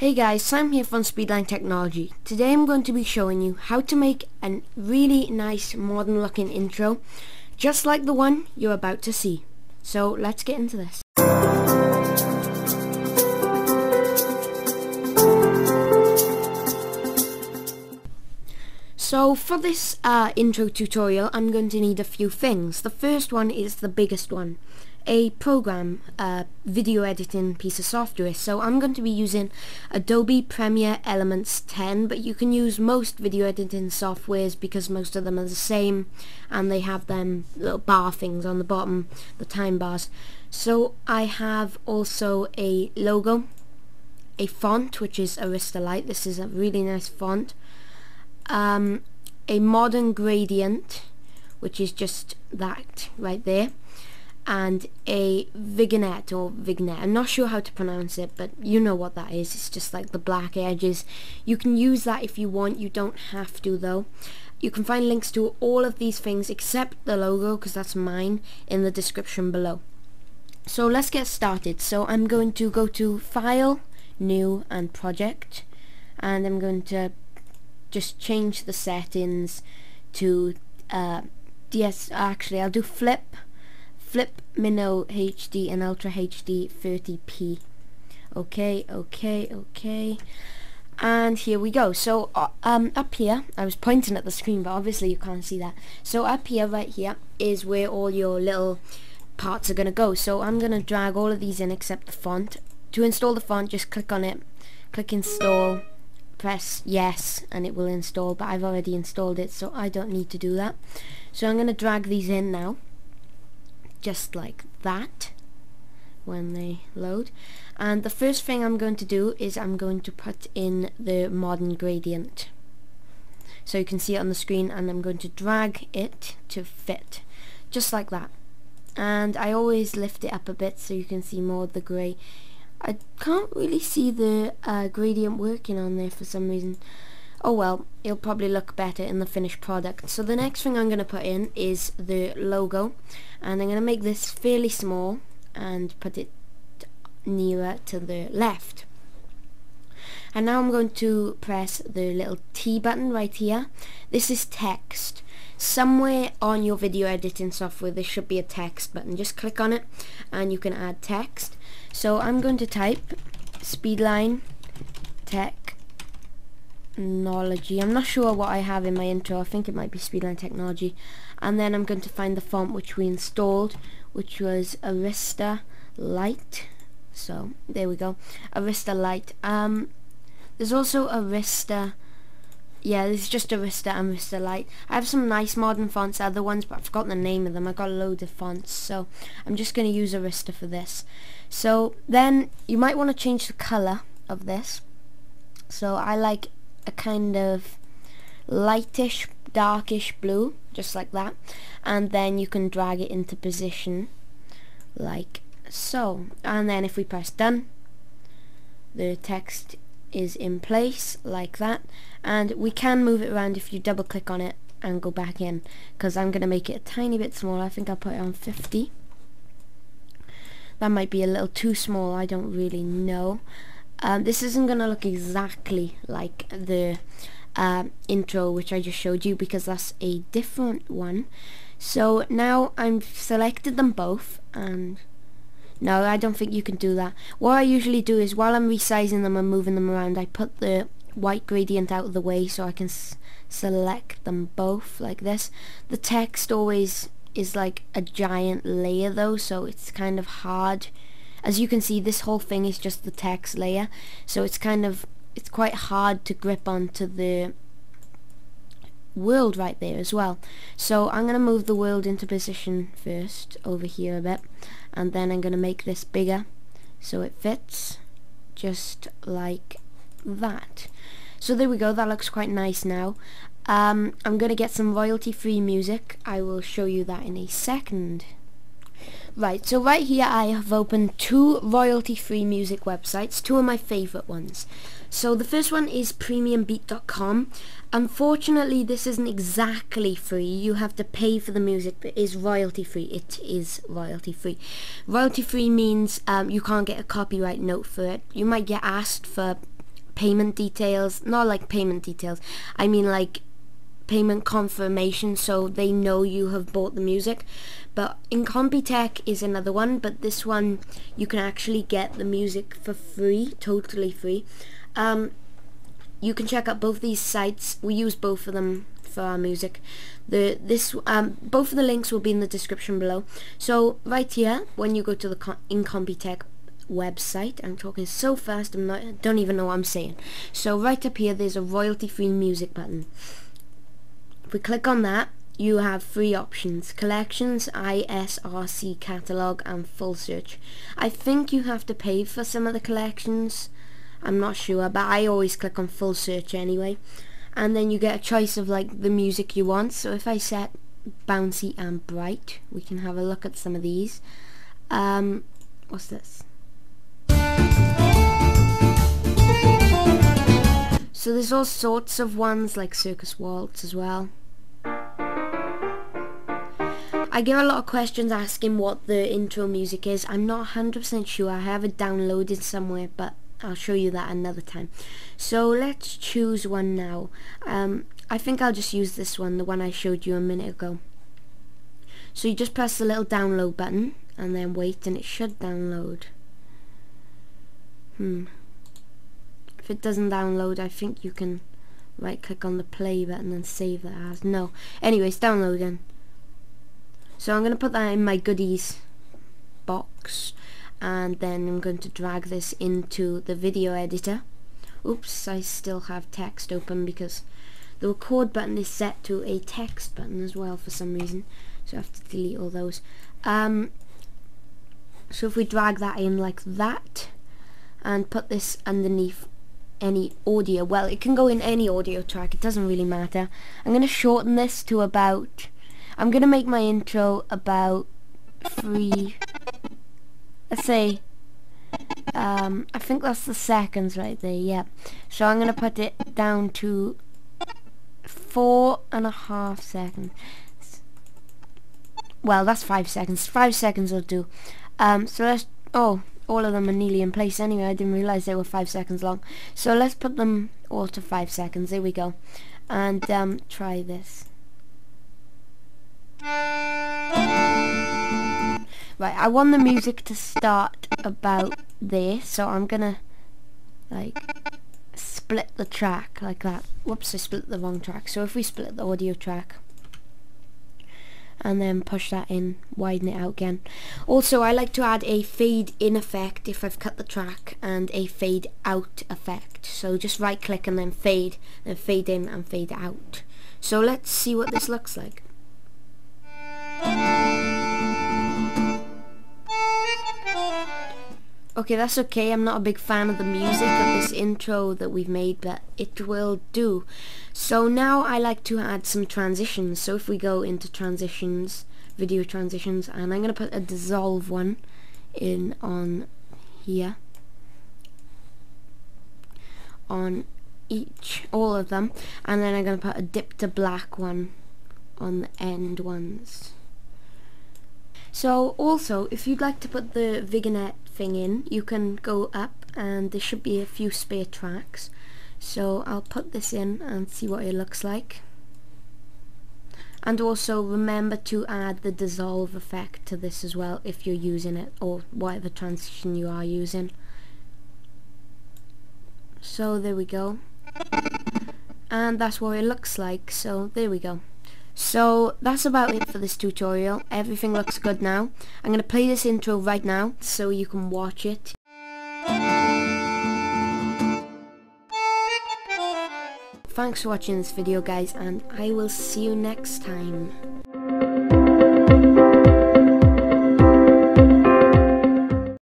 Hey guys, Sam here from Speedline Technology. Today I'm going to be showing you how to make a really nice modern looking intro, just like the one you're about to see. So let's get into this. So for this uh, intro tutorial I'm going to need a few things. The first one is the biggest one a program, a video editing piece of software. So I'm going to be using Adobe Premiere Elements 10, but you can use most video editing softwares because most of them are the same and they have them little bar things on the bottom, the time bars. So I have also a logo, a font which is Arista Light. This is a really nice font. Um, a modern gradient which is just that right there and a vignette or vignette. I'm not sure how to pronounce it, but you know what that is. It's just like the black edges. You can use that if you want. You don't have to though. You can find links to all of these things except the logo because that's mine in the description below. So let's get started. So I'm going to go to File, New and Project and I'm going to just change the settings to uh, DS, actually I'll do flip Flip Mino HD and Ultra HD 30p. Okay, okay, okay. And here we go. So uh, um, up here, I was pointing at the screen, but obviously you can't see that. So up here, right here, is where all your little parts are going to go. So I'm going to drag all of these in except the font. To install the font, just click on it, click install, press yes, and it will install, but I've already installed it, so I don't need to do that. So I'm going to drag these in now just like that when they load. And the first thing I'm going to do is I'm going to put in the modern gradient. So you can see it on the screen and I'm going to drag it to fit just like that. And I always lift it up a bit so you can see more of the grey. I can't really see the uh, gradient working on there for some reason oh well, it'll probably look better in the finished product. So the next thing I'm going to put in is the logo and I'm going to make this fairly small and put it nearer to the left. And now I'm going to press the little T button right here. This is text. Somewhere on your video editing software there should be a text button. Just click on it and you can add text. So I'm going to type Speedline Tech technology. I'm not sure what I have in my intro. I think it might be Speedline Technology. And then I'm going to find the font which we installed, which was Arista Light. So there we go, Arista Light. Um, there's also Arista. Yeah, this is just Arista and Arista Light. I have some nice modern fonts, other ones, but I've forgotten the name of them. I've got a load of fonts, so I'm just going to use Arista for this. So then you might want to change the colour of this. So I like a kind of lightish darkish blue just like that. And then you can drag it into position like so. And then if we press done the text is in place like that. And we can move it around if you double click on it and go back in because I'm going to make it a tiny bit smaller. I think I'll put it on 50 that might be a little too small. I don't really know um, this isn't going to look exactly like the uh, intro which I just showed you because that's a different one. So now I've selected them both and no I don't think you can do that. What I usually do is while I'm resizing them and moving them around I put the white gradient out of the way so I can select them both like this. The text always is like a giant layer though so it's kind of hard as you can see this whole thing is just the text layer. So it's kind of it's quite hard to grip onto the world right there as well. So I'm going to move the world into position first over here a bit and then I'm going to make this bigger so it fits just like that. So there we go that looks quite nice now. Um, I'm going to get some royalty free music. I will show you that in a second Right, so right here I have opened two royalty-free music websites, two of my favourite ones. So the first one is premiumbeat.com. Unfortunately, this isn't exactly free. You have to pay for the music, but it is royalty-free. It is royalty-free. Royalty-free means um, you can't get a copyright note for it. You might get asked for payment details, not like payment details, I mean like payment confirmation so they know you have bought the music. But Incompetech is another one, but this one you can actually get the music for free, totally free. Um, you can check out both these sites. We use both of them for our music. The this um, both of the links will be in the description below. So right here, when you go to the Incompetech website, I'm talking so fast, I'm not, I don't even know what I'm saying. So right up here, there's a royalty-free music button. If we click on that, you have three options, collections, ISRC catalog and full search. I think you have to pay for some of the collections, I'm not sure, but I always click on full search anyway. And then you get a choice of like the music you want, so if I set bouncy and bright, we can have a look at some of these. Um, what's this? So there's all sorts of ones like Circus Waltz as well. I get a lot of questions asking what the intro music is. I'm not 100% sure. I have it downloaded somewhere, but I'll show you that another time. So let's choose one now. Um, I think I'll just use this one, the one I showed you a minute ago. So you just press the little download button and then wait and it should download. Hmm. If it doesn't download, I think you can right click on the play button and save that as. No. Anyways, downloading. So I'm going to put that in my goodies box and then I'm going to drag this into the video editor. Oops, I still have text open because the record button is set to a text button as well for some reason. So I have to delete all those. Um, so if we drag that in like that and put this underneath any audio, well it can go in any audio track, it doesn't really matter. I'm going to shorten this to about I'm gonna make my intro about three, let's say, um, I think that's the seconds right there, yeah. So I'm gonna put it down to four and a half seconds. Well, that's five seconds. Five seconds will do. Um, so let's, oh, all of them are nearly in place anyway. I didn't realize they were five seconds long. So let's put them all to five seconds. There we go. And um, try this. Right, I want the music to start about there, so I'm gonna, like, split the track like that. Whoops, I split the wrong track. So if we split the audio track, and then push that in, widen it out again. Also, I like to add a fade in effect if I've cut the track, and a fade out effect. So just right click and then fade, then fade in and fade out. So let's see what this looks like. Okay, that's okay. I'm not a big fan of the music of this intro that we've made, but it will do. So now I like to add some transitions. So if we go into transitions, video transitions, and I'm going to put a dissolve one in on here. On each, all of them. And then I'm going to put a dip to black one on the end ones. So also, if you'd like to put the Vigonet thing in, you can go up and there should be a few spare tracks. So I'll put this in and see what it looks like. And also remember to add the dissolve effect to this as well if you're using it or whatever transition you are using. So there we go. And that's what it looks like. So there we go. So that's about it for this tutorial. Everything looks good now. I'm going to play this intro right now so you can watch it. Thanks for watching this video guys and I will see you next time.